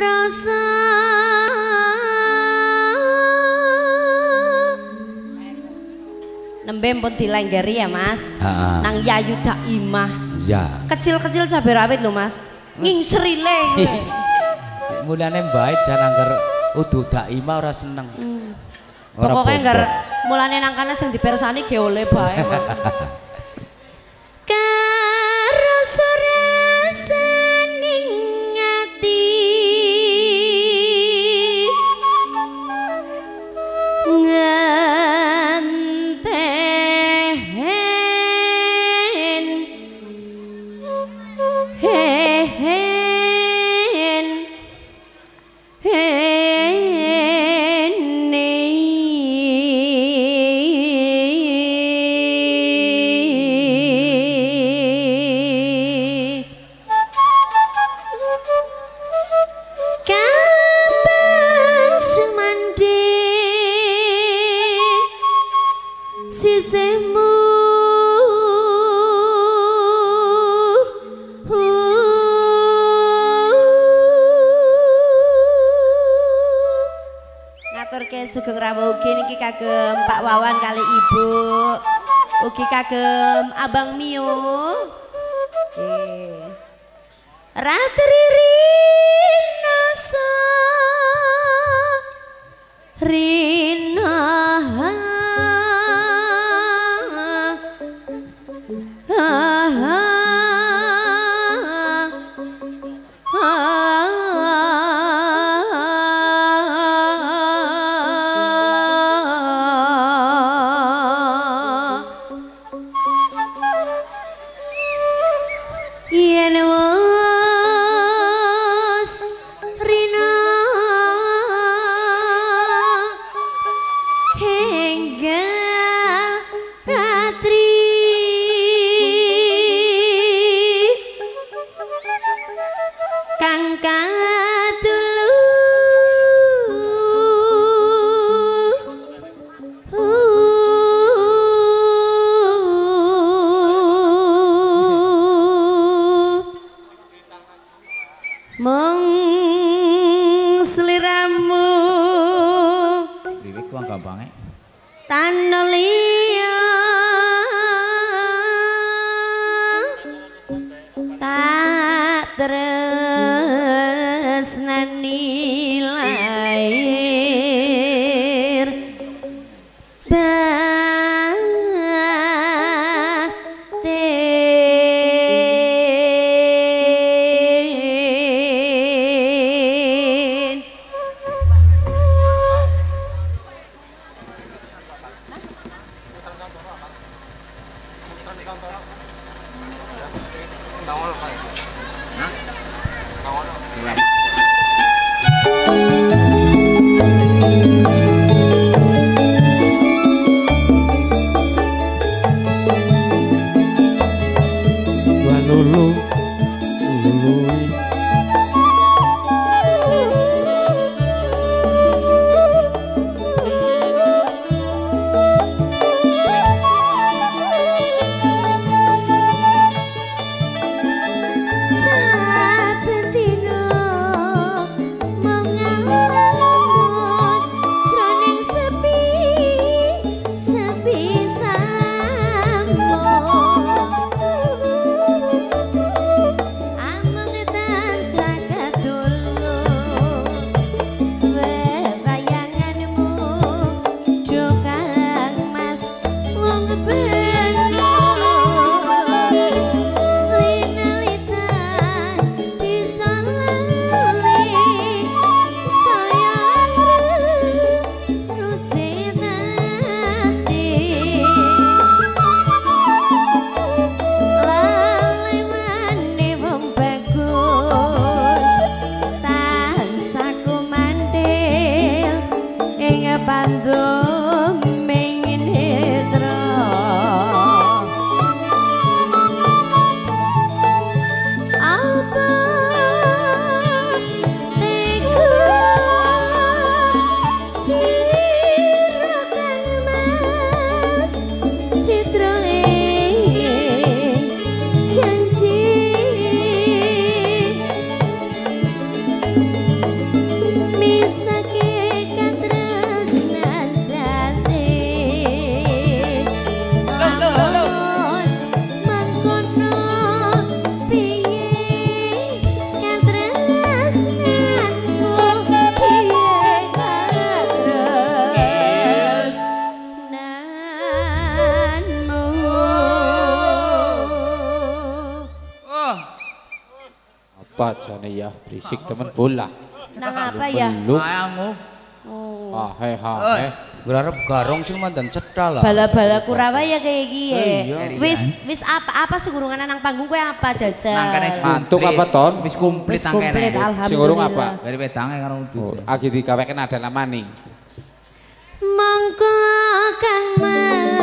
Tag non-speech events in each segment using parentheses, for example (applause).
rasa. Nembe pun dilenggeri ya mas. Ha-ha. Nang Yayu Daimah Ya. Kecil-kecil cabai rawit lho mas. Ngingserile (laughs) Mulane baik jan angger udu daima ora seneng. Ora Pokoknya nggar mulane nang kana sing dipersani ge oleh bae (laughs) ngaturke sugeng rawuh ugi niki kagem Pak Wawan kali Ibu. Ugi kagem Abang Mio. Nggih. Ratri Rinasa Rina ấy. Tan lý the apa jane ya berisik temen bola. Nang apa ya? Ayangmu. Oh. Ah he ha he. Berharap garong sing mandan cetha lah. Bala-bala kurawa ya kayak gini. Iya. Wis wis apa apa sih gurungan nang panggung kue apa jajal? Nang kene Mantuk apa, Ton? Wis komplit Wis nang kene. Sing urung apa? Dari wedange karo udu. Oh, agi digaweken ada maning. Monggo Kang Mas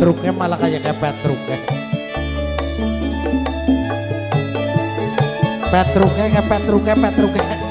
truknya malah kayak kepet truknya. Petruknya ngepet truknya petruknya.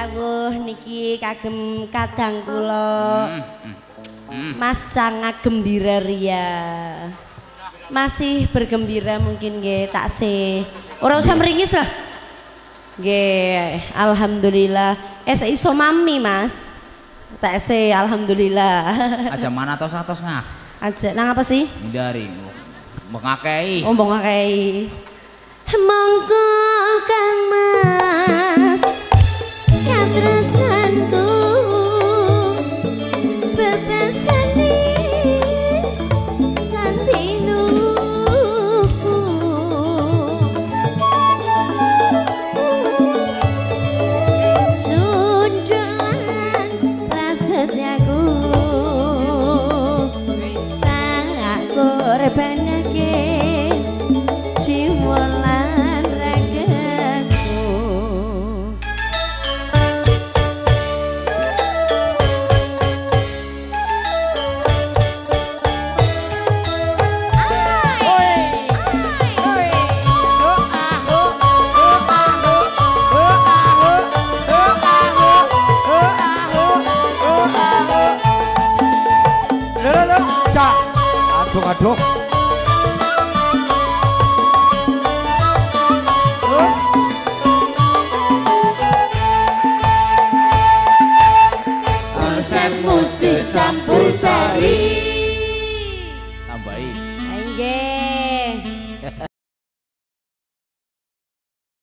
Rawuh niki kagem kadang kula Mas Canga Gembira Ria. Masih bergembira mungkin nggih tak se. Ora usah meringis lah. Nggih, alhamdulillah. Es iso mami, Mas. Tak se alhamdulillah. (laughs) Aja mana tos atos ngah. Aja nang apa sih? Hindari. Mengakei. Ombong akeh. Monggo Kang Mas. Tres Musik campur sari